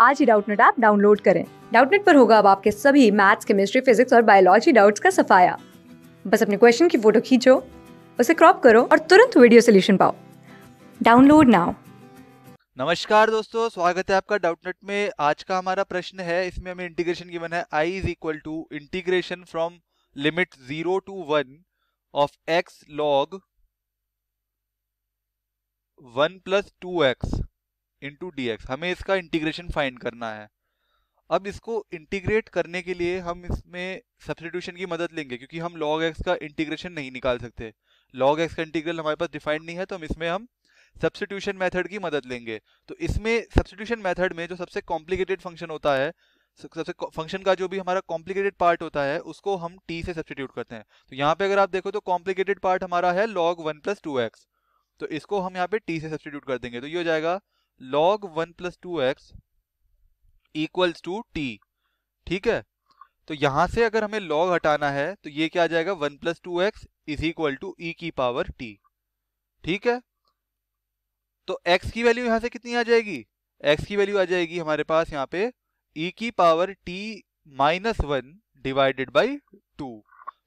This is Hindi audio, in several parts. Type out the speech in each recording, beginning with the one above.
आज ही डाउटनेट ऐप डाउनलोड करें। डाउटनेट पर होगा अब आपके सभी मैथ्स, केमिस्ट्री, फिजिक्स और बायोलॉजी डाउट्स का सफाया। बस अपने क्वेश्चन की फ़ोटो खींचो, उसे क्रॉप करो और तुरंत वीडियो सोल्यूशन पाओ। Download now. नमस्कार दोस्तों, स्वागत है आपका डाउटनेट में। आज का हमारा प्रश्न है, इसमें हमें इंटीग्रेशन गिवन है i is equal to integration from limit zero to one of x log one plus two x into d हमें इसका इंटीग्रेशन फाइंड करना है। अब इसको इंटीग्रेट करने के लिए हम इसमें सब्सटीट्यूशन की मदद लेंगे, क्योंकि हम लॉग एक्स का इंटीग्रेशन नहीं निकाल सकते। Log x का इंटीग्रल हमारे पास डिफाइंड नहीं है तो हम इसमें हम सब्सटीट्यूशन मेथड की मदद लेंगे। तो इसमें सब्सटीट्यूशन मेथड में जो सबसे कॉम्प्लिकेटेड फ़ंक्शन होता है, सबसे फ़ंक्शन का जो भी हमारा कॉम्प्लिकेटेड पार्ट होता है, उसको हम टी से सब्सटीट्यूट करते हैं। तो यहाँ पे अगर आप देखो तो कॉम्प्लिकेटेड पार्ट हमारा है log one plus two x तो इसको हम यहाँ पे टी से सब्सटीट्यूट कर देंगे। तो ये हो जाएगा log one plus two x equals to t ठीक है? तो यहाँ से अगर हमें log हटाना है तो ये क्या आ जाएगा? One plus two x is equal to e की पावर टी ठीक है? तो x की वैल्यू यहाँ से कितनी आ जाएगी? x की वैल्यू आ जाएगी हमारे पास यहाँ पे e की power t minus one divided by two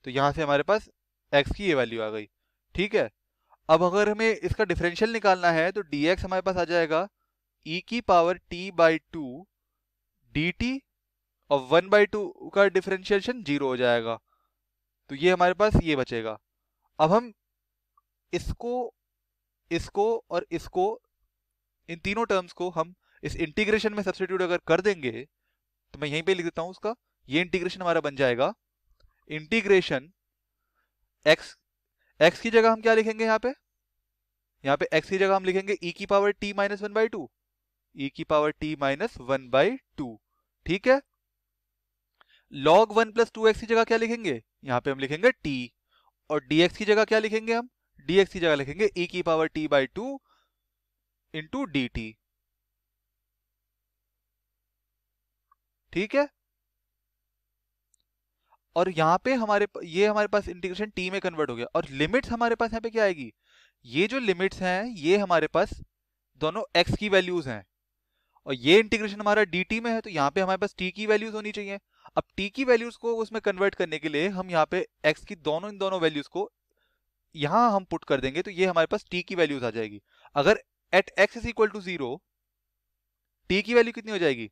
तो यहाँ से हमारे पास x की ये वैल्यू आ गई, ठीक है? अब अगर हमें इसका डिफरेंशियल निकालना है तो dx हमारे पास आ जाएगा ई की power t by two d t और वन बाई टू का डिफ्रेंशिएशन ज़ीरो हो जाएगा। तो ये हमारे पास ये बचेगा। अब हम इसको इसको और इसको, इन तीनों टर्म्स को हम इस इंटीग्रेशन में सब्सटीट्यूट अगर कर देंगे तो मैं यहीं पे लिख देता हूँ उसका, ये इंटीग्रेशन हमारा बन जाएगा। इंटीग्रेशन एक्स एक्स की जगह हम क्या लिखेंगे यहाँ पे? यहाँ पे एक्स की जगह हम लिखेंगे ई e की power t minus one by two e की power t minus one by two ठीक है? Log one plus two x की जगह क्या लिखेंगे? यहाँ पे हम लिखेंगे टी और dx की जगह क्या लिखेंगे हम? dx की जगह लिखेंगे e की power t by two into d ठीक है? और यहाँ पे हमारे ये हमारे पास इंटीग्रेशन t में कन्वर्ट हो गया। और लिमिट्स हमारे पास यहाँ पे क्या आएगी? ये जो लिमिट्स हैं, ये हमारे पास दोनों x की वैल्यूज़ हैं। और ये इंटीग्रेशन हमारा dt में है तो यहाँ पे हमारे पास t की वैल्यूज़ होनी चाहिए। अब t की वैल्यूज़ को उसमें कन्वर्ट करने के लिए हम यहाँ पे x की दोनों, इन दोनों वैल्यूज़ को यहाँ हम पुट कर देंगे तो ये हमारे पास t की वैल्यूज़ आ जाएगी। अगर at x is equal to zero t की वैल्यू कितनी हो जाएगी?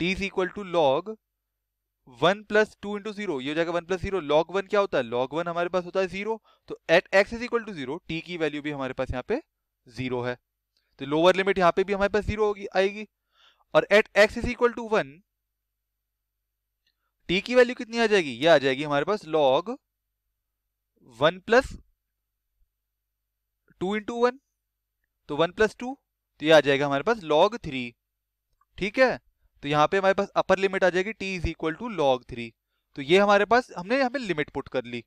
T is equal to log one plus two into zero ये हो जाएगा one plus zero log one क्या होता है? लॉग वन हमारे पास होता है ज़ीरो तो at x is equal to zero t की वैल्यू भी हमारे पास यहाँ पे ज़ीरो है। तो लोअर लिमिट यहाँ पे भी हमारे पास ज़ीरो होगी, आएगी। और at x is equal to one t की वैल्यू कितनी आ जाएगी? ये आ जाएगी हमारे पास log one plus two into one तो वन प्लस टू तो ये आ जाएगा हमारे पास लॉग थ्री ठीक है? तो यहाँ पे हमारे पास अपर लिमिट आ जाएगी t is equal to log three तो ये हमारे पास, हमने यहाँ पे लिमिट पुट कर ली।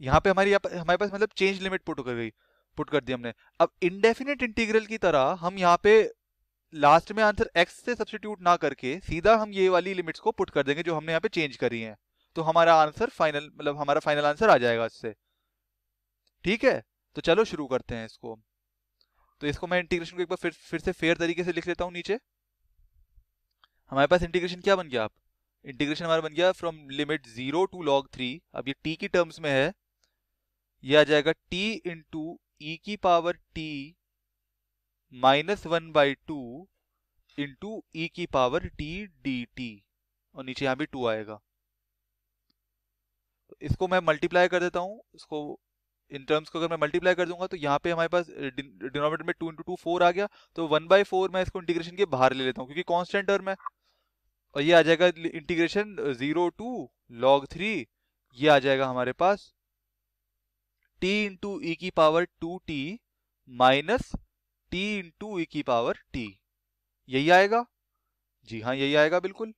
यहाँ पे हमारी, हमारे पास मतलब चेंज लिमिट पुट कर गई पुट कर दी हमने। अब इनडेफिनेट इंटीग्रल की तरह हम यहाँ पे लास्ट में आंसर x से सब्सटीट्यूट ना करके सीधा हम ये वाली लिमिट्स को पुट कर देंगे जो हमने यहाँ पे चेंज करी हैं। तो हमारा आंसर फाइनल मतलब हमारा फाइनल आंसर आ जाएगा इससे। ठीक है? तो चलो शुरू करते हैं इसको। तो इसको मैं इंटीग्रेशन को एक बार फिर फिर से फेयर तरीके से लिख लेता हूँ नीचे। हमारे पास इंटीग्रेशन क्या बन गया आप इंटीग्रेशन हमारा बन गया from limit zero to log three अब ये टी की टर्म्स में है। ये आ जाएगा टी इंटू ई की power t minus one by two into e की पावर टी डी टी और नीचे यहाँ भी टू आएगा। तो इसको मैं मल्टीप्लाई कर देता हूँ। इसको इन टर्म्स को अगर मैं मल्टीप्लाई कर दूँगा तो यहाँ पे हमारे पास डिनोमिनेटर में टू इंटू टू फोर आ गया। तो वन बाई फोर मैं इसको इंटीग्रेशन के बाहर ले लेता हूँ, क्योंकि कॉन्स्टेंट टर्म है। और ये आ जाएगा integration zero to log three ये आ जाएगा हमारे पास टी इंटू ई की power two t minus t into e की पावर टी यही आएगा? जी हाँ यही आएगा बिल्कुल।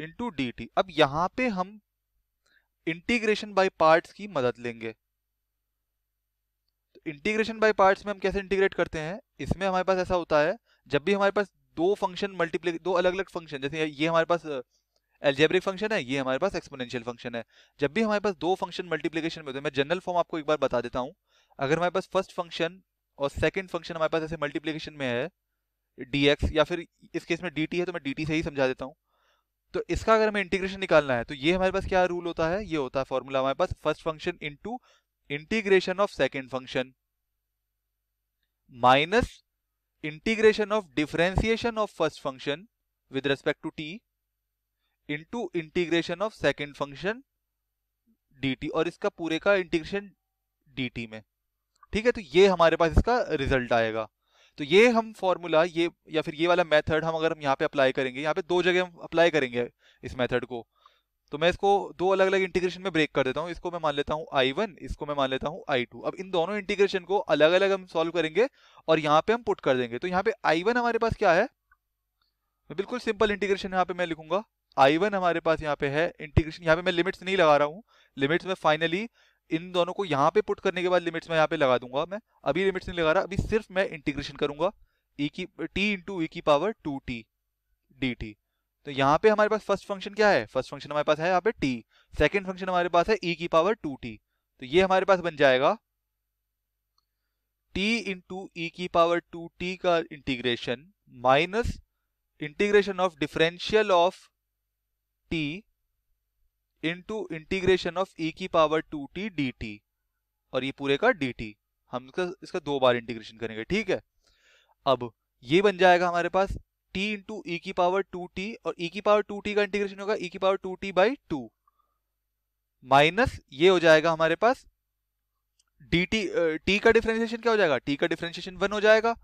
इंटू डी टी अब यहाँ पे हम इंटीग्रेशन बाय पार्ट्स की मदद लेंगे। तो इंटीग्रेशन बाय पार्ट्स में हम कैसे इंटीग्रेट करते हैं? इसमें हमारे पास ऐसा होता है, जब भी हमारे पास दो फ़ंक्शन मल्टीप्ली दो अलग अलग फ़ंक्शन जैसे ये हमारे पास एल्जेब्रिक फ़ंक्शन है, ये हमारे पास एक्सपोनेंशियल फ़ंक्शन है। जब भी हमारे पास दो फ़ंक्शन मल्टीप्लीकेशन में होते हैं, मैं जनरल फॉर्म आपको एक बार बता देता हूँ। अगर हमारे पास फ़र्स्ट फ़ंक्शन और सेकंड फ़ंक्शन हमारे पास ऐसे मल्टीप्लीकेशन में है डी एक्स या फिर इस केस में डी है तो मैं डी टी से ही समझा देता हूँ। तो इसका अगर हमें इंटीग्रेशन निकालना है तो ये हमारे पास क्या रूल होता है? ये होता है फॉर्मूला हमारे पास first function into integration of second function minus integration of differentiation of first function with respect to t into integration of second function dt और इसका पूरे का इंटीग्रेशन dt में। ठीक है तो ये हमारे पास इसका रिज़ल्ट आएगा। तो ये हम फॉर्मूला ये या फिर ये वाला मेथड हम अगर हम यहाँ पे अप्लाई करेंगे, यहाँ पे दो जगह हम अप्लाई करेंगे इस मेथड को। तो मैं इसको दो अलग अलग इंटीग्रेशन में ब्रेक कर देता हूँ। इसको मैं मान लेता हूँ आई वन इसको मैं मान लेता हूँ आई टू अब इन दोनों इंटीग्रेशन को अलग अलग हम सॉल्व करेंगे और यहाँ पे हम पुट कर देंगे। तो यहाँ पे आई वन हमारे पास क्या है? बिल्कुल सिंपल इंटीग्रेशन यहाँ पे मैं लिखूँगा। आई वन हमारे पास यहाँ पे है इंटीग्रेशन यहाँ पे मैं लिमिट्स नहीं लगा रहा हूँ। लिमिट्स में फाइनली इन दोनों को यहाँ पे पुट करने के बाद लिमिट्स में यहाँ पे लगा दूँगा मैं। अभी लिमिट्स नहीं लगा रहा, अभी सिर्फ़ मैं इंटीग्रेशन करूँगा। ई e की टी इंटू ई की power two t d t तो यहाँ पे हमारे पास फ़र्स्ट फ़ंक्शन क्या है? फ़र्स्ट फ़ंक्शन हमारे पास है यहाँ पे टी सेकेंड फ़ंक्शन हमारे पास है ई e की पावर टू टी तो ये हमारे पास बन जाएगा। टी इंटू ई की पावर टू टी का integration minus integration of differential of t into integration of e की power two t d t और ये पूरे का डी टी हम इसका इसका दो बार इंटीग्रेशन करेंगे, ठीक है? अब ये बन जाएगा हमारे पास t इंटू ई की पावर टू टी और e की पावर टू टी का इंटीग्रेशन होगा e की power two t by two minus ये हो जाएगा हमारे पास डी टी टी का डिफ्रेंशिएशन क्या हो जाएगा? t का डिफ्रेंशिएशन वन हो जाएगा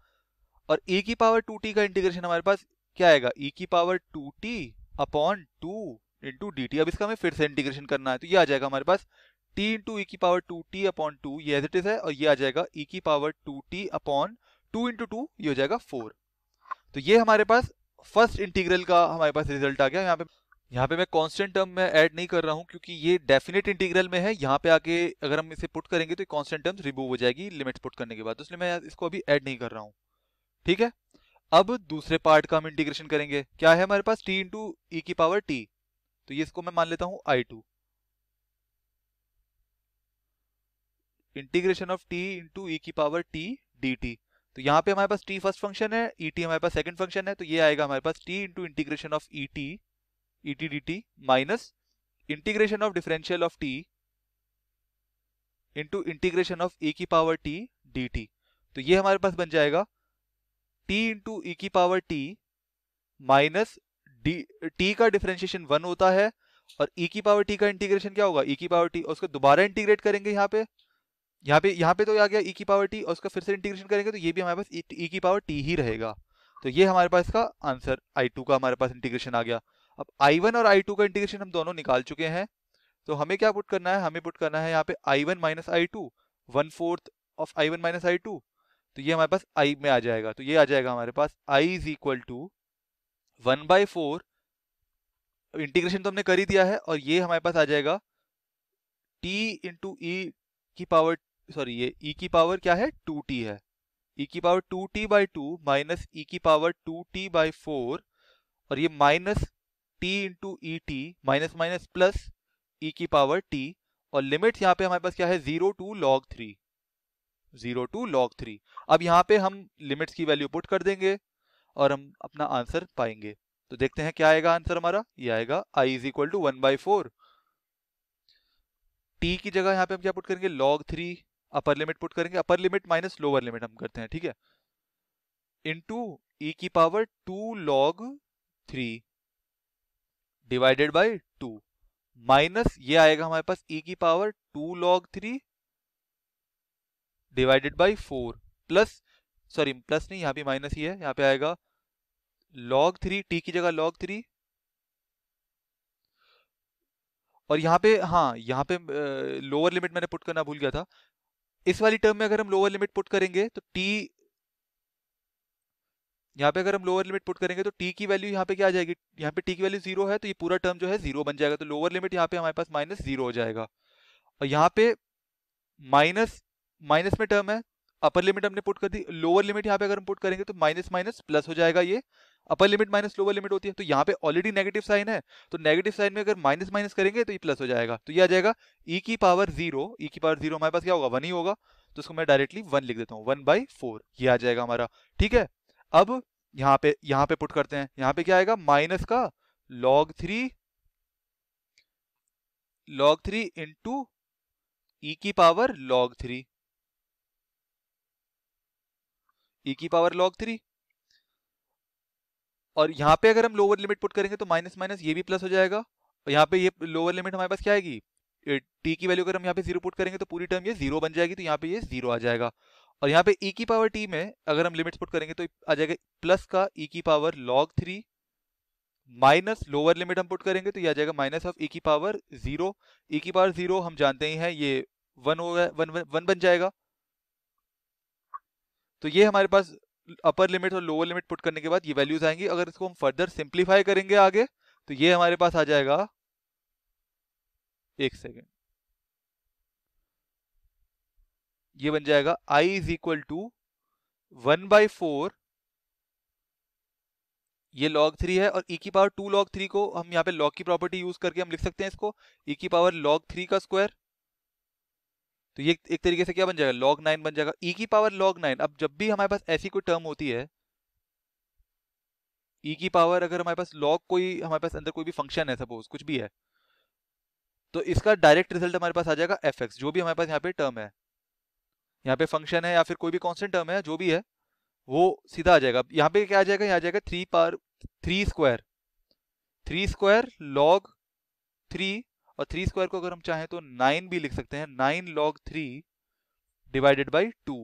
और e की पावर टू टी का इंटीग्रेशन हमारे पास क्या आएगा? e की power two t upon two into d t अब इसका हमें फिर से इंटीग्रेशन करना है तो ये आ जाएगा हमारे पास टी इंटू ई की power two t upon two ये एज इट इज़ है, और ये आ जाएगा ई e की power two t upon two into two ये हो जाएगा फोर तो ये हमारे पास फ़र्स्ट इंटीग्रल का हमारे पास रिज़ल्ट आ गया। यहाँ पे यहाँ पे मैं कांस्टेंट टर्म में ऐड नहीं कर रहा हूँ, क्योंकि ये डेफिनेट इंटीग्रल में है। यहाँ पे आके अगर हम इसे पुट करेंगे तो कांस्टेंट टर्म्स रिमूव हो जाएगी लिमिट्स पुट करने के बाद। तो इसलिए मैं इसको अभी ऐड नहीं कर रहा हूँ। ठीक है? अब दूसरे पार्ट का हम इंटीग्रेशन करेंगे। क्या है हमारे पास? टी इंटू ई की पावर टी तो ये इसको मैं मान लेता हूँ I two integration of t into e की पावर टी डी टी तो यहाँ पे हमारे पास टी फ़र्स्ट फ़ंक्शन है ई e टी हमारे पास सेकंड फ़ंक्शन है तो ये आएगा हमारे पास t into integration of e t e t d t minus integration of differential of t into integration of e की पावर टी डी टी तो ये हमारे पास बन जाएगा टी इंटू ई की power t minus d t का डिफ्रेंशिएशन वन होता है और ई e की पावर टी का इंटीग्रेशन क्या होगा? ई e की पावर टी और उसको दोबारा इंटीग्रेट करेंगे यहाँ पे। यहाँ पे यहाँ पे तो आ गया ई e की पावर टी और उसका फिर से इंटीग्रेशन करेंगे तो ये भी हमारे पास ई की पावर टी ही रहेगा। तो ये हमारे पास इसका आंसर आई टू का हमारे पास इंटीग्रेशन आ गया। अब आई वन और आई टू का इंटीग्रेशन हम दोनों निकाल चुके हैं। तो हमें क्या पुट करना है? हमें पुट करना है यहाँ पे I one minus I two one fourth of I one minus I two तो ये हमारे पास आई में आ जाएगा। तो ये आ जाएगा हमारे पास I is equal to one by four integration तो हमने कर ही दिया है और ये हमारे पास आ जाएगा t इंटू ई की पावर, सॉरी, ये e की पावर क्या है? टू टी है। e की power two t by two minus e की power two t by four और ये minus t into e t minus minus plus e की पावर टी और लिमिट यहाँ पे हमारे पास क्या है? Zero to log three. Zero to log three. अब यहाँ पे हम लिमिट्स की वैल्यू पुट कर देंगे। और हम अपना आंसर पाएँगे। तो देखते हैं क्या आएगा आंसर हमारा? ये आएगा I is equal to one by four t की जगह यहाँ पे हम क्या पुट करेंगे? Log three upper limit put करेंगे। Upper limit minus lower limit हम करते हैं, ठीक है? इंटू ई की power two log three divided by two minus ये आएगा हमारे पास ई की power two log three divided by four plus sorry, plus नहीं, यहाँ पे माइनस ही है, यहाँ पे आएगा। लॉग थ्री टी की जगह लॉग थ्री और यहाँ पे हाँ यहाँ पे लोअर लिमिट मैंने पुट करना भूल गया था। इस वाली टर्म में अगर हम लोअर लिमिट पुट करेंगे तो टी यहाँ पे अगर हम लोअर लिमिट पुट करेंगे तो टी की वैल्यू यहाँ पे क्या आ जाएगी? यहाँ पे टी की वैल्यू ज़ीरो है तो ये पूरा टर्म जो है ज़ीरो बन जाएगा। तो लोअर लिमिट यहाँ पे हमारे पास माइनस ज़ीरो हो जाएगा। और यहाँ पे माइनस माइनस में टर्म है अपर लिमिट हमने पुट कर दी। लोअर लिमिट यहाँ पे अगर हम पुट करेंगे तो माइनस माइनस प्लस हो जाएगा ये। Upper limit minus lower limit होती है। तो यहाँ पे ऑलरेडी नेगेटिव साइन है। तो नेगेटिव साइन में अगर माइनस माइनस करेंगे तो ये प्लस हो जाएगा। तो ये आ जाएगा ई e की पावर ज़ीरो ई e की पावर ज़ीरो हमारे पास क्या होगा? वन ही होगा। तो उसको मैं डायरेक्टली वन लिख देता हूँ। वन बाई फोर ये आ जाएगा हमारा। ठीक है? अब यहाँ पे यहाँ पे पुट करते हैं। यहाँ पे क्या आएगा? माइनस का log three log three into e की पावर लॉग थ्री ई की पावर लॉग थ्री और यहाँ पे अगर हम लोअर लिमिट पुट करेंगे तो माइनस माइनस ये भी प्लस हो जाएगा। और यहाँ पे ये लोअर लिमिट हमारे पास क्या आएगी? टी की वैल्यू अगर हम यहाँ पे ज़ीरो पुट करेंगे तो पूरी टर्म ये ज़ीरो बन जाएगी तो यहाँ पे ये ज़ीरो आ जाएगा। और यहाँ पे ई की पावर टी में अगर हम लिमिट पुट करेंगे तो आ जाएगा प्लस का ई की power log three minus lower limit हम पुट करेंगे तो ये आ जाएगा माइनस ऑफ़ ई की पावर ज़ीरो ई की पावर ज़ीरो हम जानते ही हैं ये वन हो गया वन, वन वन बन जाएगा। तो ये हमारे पास अपर लिमिट और लोअर लिमिट पुट करने के बाद ये वैल्यूज़ आएँगी। अगर इसको हम फर्दर सिंप्लीफाई करेंगे आगे तो ये हमारे पास आ जाएगा। एक सेकेंड ये बन जाएगा i is equal to one by four ये log थ्री है और e की पावर टू log थ्री को हम यहाँ पे log की प्रॉपर्टी यूज़ करके हम लिख सकते हैं इसको। e की पावर log थ्री का स्क्वायर तो ये एक तरीके से क्या बन जाएगा? लॉग नाइन बन जाएगा। e की पावर लॉग नाइन अब जब भी हमारे पास ऐसी कोई टर्म होती है e की पावर अगर हमारे पास लॉग कोई, हमारे पास अंदर कोई भी फ़ंक्शन है सपोज़ कुछ भी है तो इसका डायरेक्ट रिज़ल्ट हमारे पास आ जाएगा एफ़ एक्स जो भी हमारे पास यहाँ पे टर्म है। यहाँ पे फ़ंक्शन है या फिर कोई भी कॉन्स्टेंट टर्म है, जो भी है, वो सीधा आ जाएगा। यहाँ पे क्या आ जाएगा? यहाँ आ जाएगा three power three square three square log three और थ्री स्क्वायर को अगर हम चाहें तो नाइन भी लिख सकते हैं। Nine log three divided by two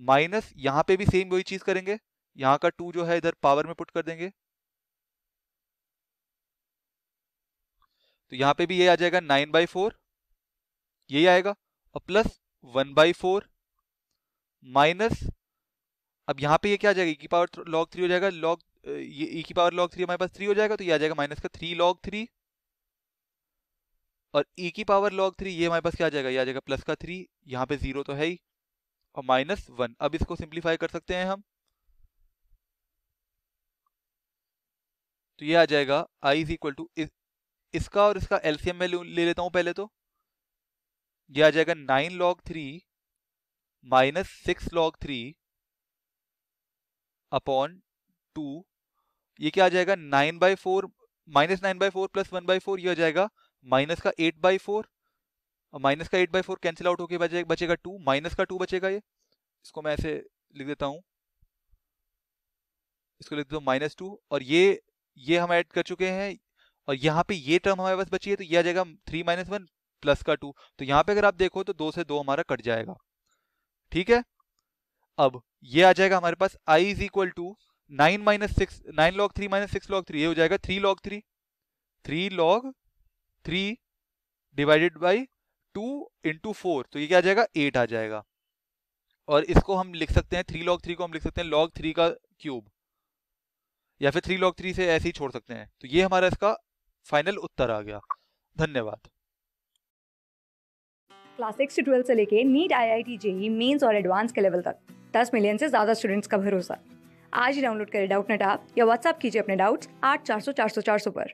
minus यहाँ पे भी सेम वही चीज़ करेंगे। यहाँ का टू जो है इधर पावर में पुट कर देंगे। तो यहाँ पे भी ये आ जाएगा नाइन बाई फोर यही आएगा। और plus one by four minus अब यहाँ पे ये क्या आ जाएगा? E की पावर लॉग थ्री हो जाएगा। लॉग ये e की पावर लॉग थ्री हमारे पास थ्री हो जाएगा। तो ये आ जाएगा माइनस का थ्री लॉग थ्री और e की पावर लॉग थ्री ये हमारे पास क्या आ जाएगा? ये आ जाएगा प्लस का थ्री यहाँ पे ज़ीरो तो है ही, और माइनस वन अब इसको सिंप्लीफाई कर सकते हैं हम। तो ये आ जाएगा आई इज़ इक्वल टू इसका और इसका एलसीएम में ले लेता हूँ पहले तो। ये आ जाएगा nine log three minus six log three upon two ये क्या आ जाएगा? Nine by four minus nine by four plus one by four ये आ जाएगा माइनस का एट बाई फोर माइनस का eight by four cancel out होकर बचे, बचेगा टू माइनस का टू बचेगा ये। इसको मैं ऐसे लिख देता हूँ। इसको लिख देता हूँ माइनस टू और ये ये हम ऐड कर चुके हैं और यहाँ पे ये टर्म हमारे पास बची है तो ये आ जाएगा थ्री माइनस वन प्लस का टू तो यहाँ पे अगर आप देखो तो दो से दो हमारा कट जाएगा। ठीक है? अब ये आ जाएगा हमारे पास i is equal to nine minus six nine log three minus six log three ये हो जाएगा three log three three log three divided by two into four तो ये क्या आ जाएगा? एट आ जाएगा। और इसको हम लिख सकते हैं थ्री लॉग थ्री को हम लिख सकते हैं लॉग थ्री का क्यूब या फिर थ्री लॉग थ्री से ऐसे ही छोड़ सकते हैं। तो ये हमारा इसका फाइनल उत्तर आ गया। धन्यवाद। क्लास सिक्स से ट्वेल्थ से लेके NEET I I T JEE mains और एडवांस के लेवल तक, दस मिलियन से ज़्यादा स्टूडेंट्स का भरोसा। आज ही डाउनलोड करें डाउट नेट आप या व्हाट्सअप कीजिए अपने डाउट्स आठ चार सौ चार सौ चार सौ पर।